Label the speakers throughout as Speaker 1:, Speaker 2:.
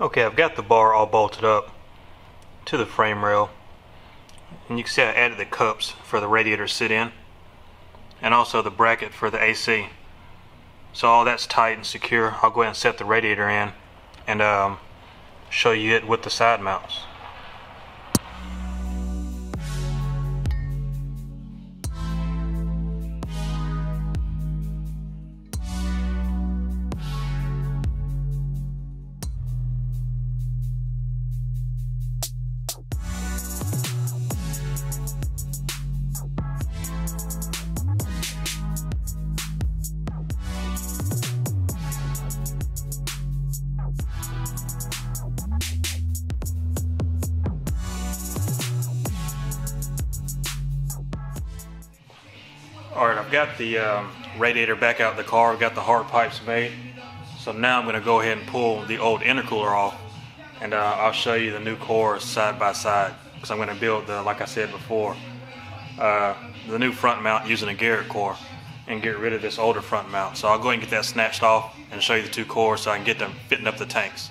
Speaker 1: Okay, I've got the bar all bolted up to the frame rail. And you can see I added the cups for the radiator to sit in. And also the bracket for the AC. So all that's tight and secure. I'll go ahead and set the radiator in and um, show you it with the side mounts. Alright, I've got the um, radiator back out of the car, I've got the hard pipes made. So now I'm going to go ahead and pull the old intercooler off and uh, I'll show you the new core side by side because I'm going to build the, like I said before, uh, the new front mount using a Garrett core and get rid of this older front mount. So I'll go ahead and get that snatched off and show you the two cores so I can get them fitting up the tanks.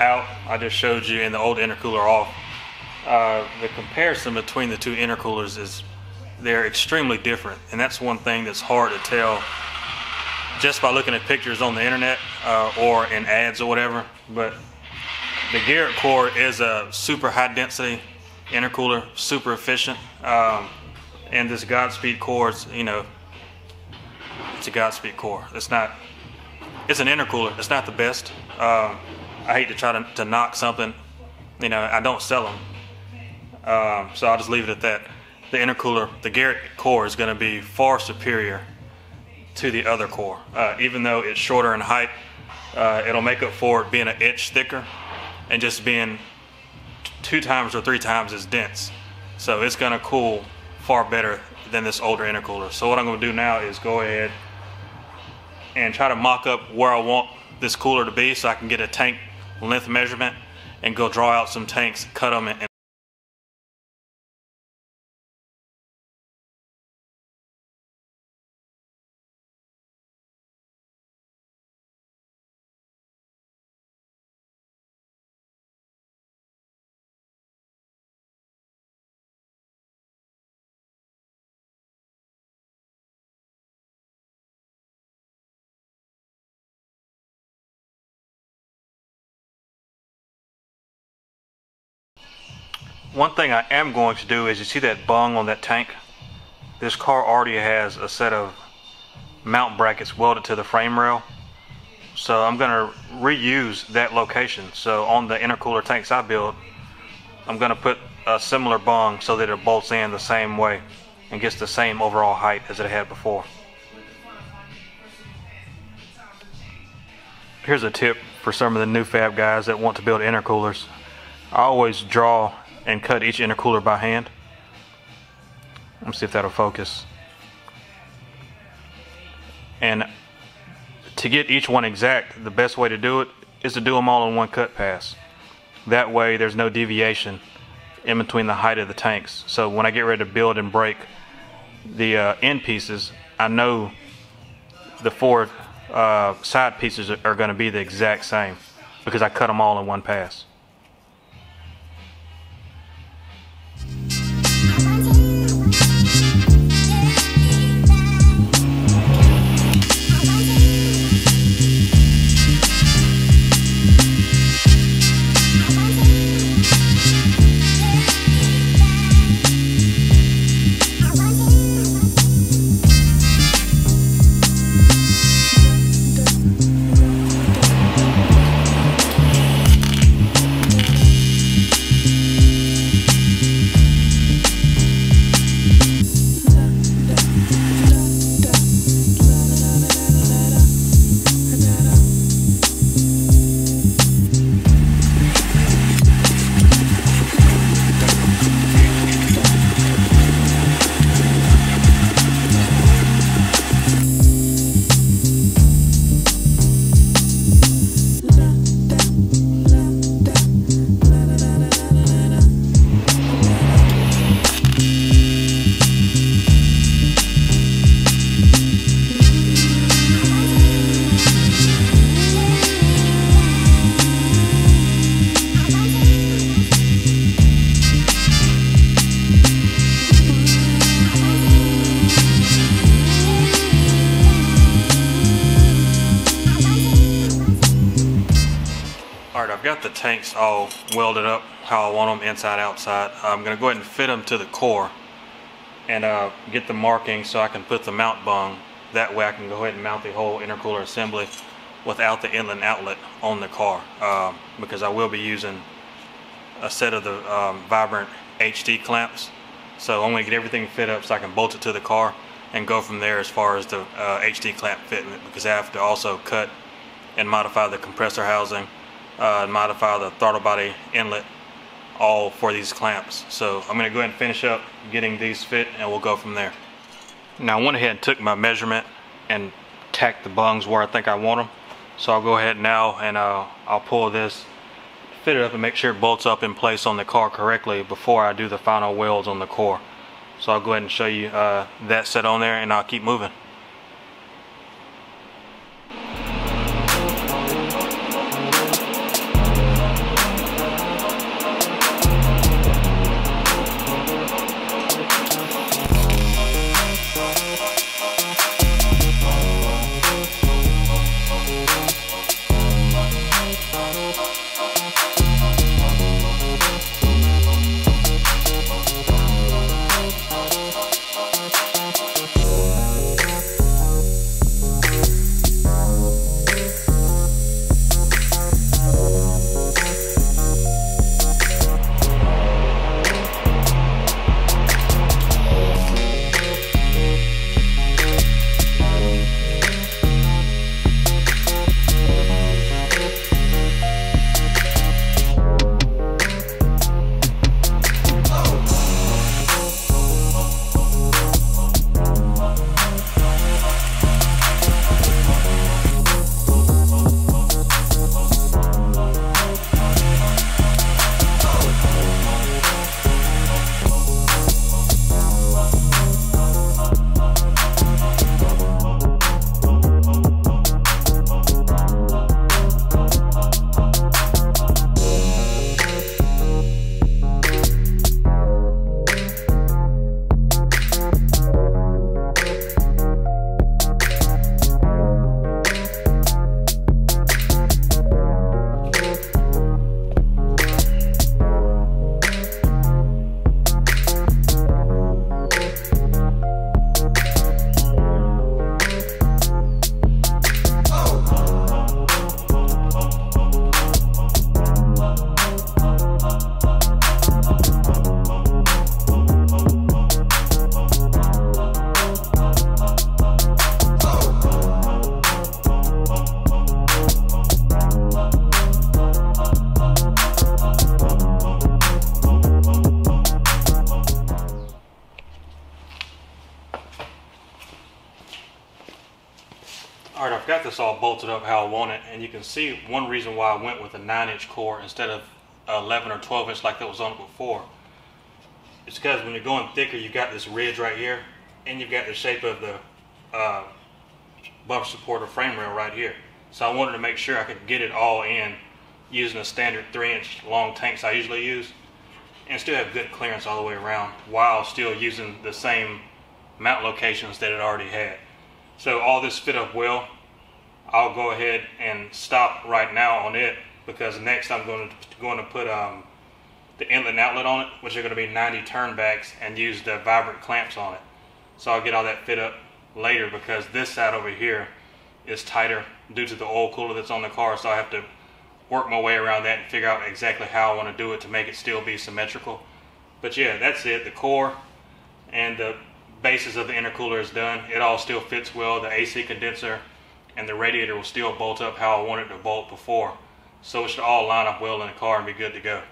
Speaker 1: out. I just showed you and the old intercooler off. Uh, the comparison between the two intercoolers is they're extremely different, and that's one thing that's hard to tell just by looking at pictures on the internet uh, or in ads or whatever. But the Garrett core is a super high density intercooler, super efficient, um, and this Godspeed core is, you know, it's a Godspeed core. It's not it's an intercooler. It's not the best. Um, I hate to try to, to knock something. You know, I don't sell them. Um, so I'll just leave it at that. The intercooler, the Garrett core is going to be far superior to the other core. Uh, even though it's shorter in height, uh, it'll make up for it being an inch thicker and just being t- two times or three times as dense. So it's going to cool far better than this older intercooler. So what I'm going to do now is go ahead and try to mock up where I want this cooler to be so I can get a tank length measurement and go draw out some tanks, cut them, and One thing I am going to do is you see that bung on that tank? This car already has a set of mount brackets welded to the frame rail. So I'm going to reuse that location. So on the intercooler tanks I build, I'm going to put a similar bung so that it bolts in the same way and gets the same overall height as it had before. Here's a tip for some of the new fab guys that want to build intercoolers. I always draw and cut each intercooler by hand. Let's see if that'll focus. And to get each one exact, the best way to do it is to do them all in one cut pass. That way there's no deviation in between the height of the tanks. So when I get ready to build and break the uh, end pieces, I know the four uh, side pieces are going to be the exact same because I cut them all in one pass. Tanks all welded up how I want them inside outside. I'm gonna go ahead and fit them to the core and uh, get the marking so I can put the mount bung. That way I can go ahead and mount the whole intercooler assembly without the inlet outlet on the car um, because I will be using a set of the um, Vibrant HD clamps. So I'm gonna get everything fit up so I can bolt it to the car and go from there as far as the uh, HD clamp fitment because I have to also cut and modify the compressor housing uh, modify the throttle body inlet all for these clamps. So I'm going to go ahead and finish up getting these fit and we'll go from there. Now I went ahead and took my measurement and tacked the bungs where I think I want them. So I'll go ahead now and uh, I'll pull this, fit it up and make sure it bolts up in place on the car correctly before I do the final welds on the core. So I'll go ahead and show you uh, that set on there and I'll keep moving. This all bolted up how I want it, and you can see one reason why I went with a 9-inch core instead of 11 or 12 inch like that was on it before. It's because when you're going thicker, you've got this ridge right here, and you've got the shape of the uh, bumper supporter frame rail right here. So I wanted to make sure I could get it all in using a standard 3-inch long tanks I usually use, and still have good clearance all the way around while still using the same mount locations that it already had. So all this fit up well. I'll go ahead and stop right now on it because next I'm going to going to put um, the inlet and outlet on it, which are going to be 90 turnbacks, and use the vibrant clamps on it. So I'll get all that fit up later because this side over here is tighter due to the oil cooler that's on the car. So I have to work my way around that and figure out exactly how I want to do it to make it still be symmetrical. But yeah, that's it. The core and the basis of the intercooler is done. It all still fits well. The AC condenser and the radiator will still bolt up how I wanted to bolt before. So it should all line up well in the car and be good to go.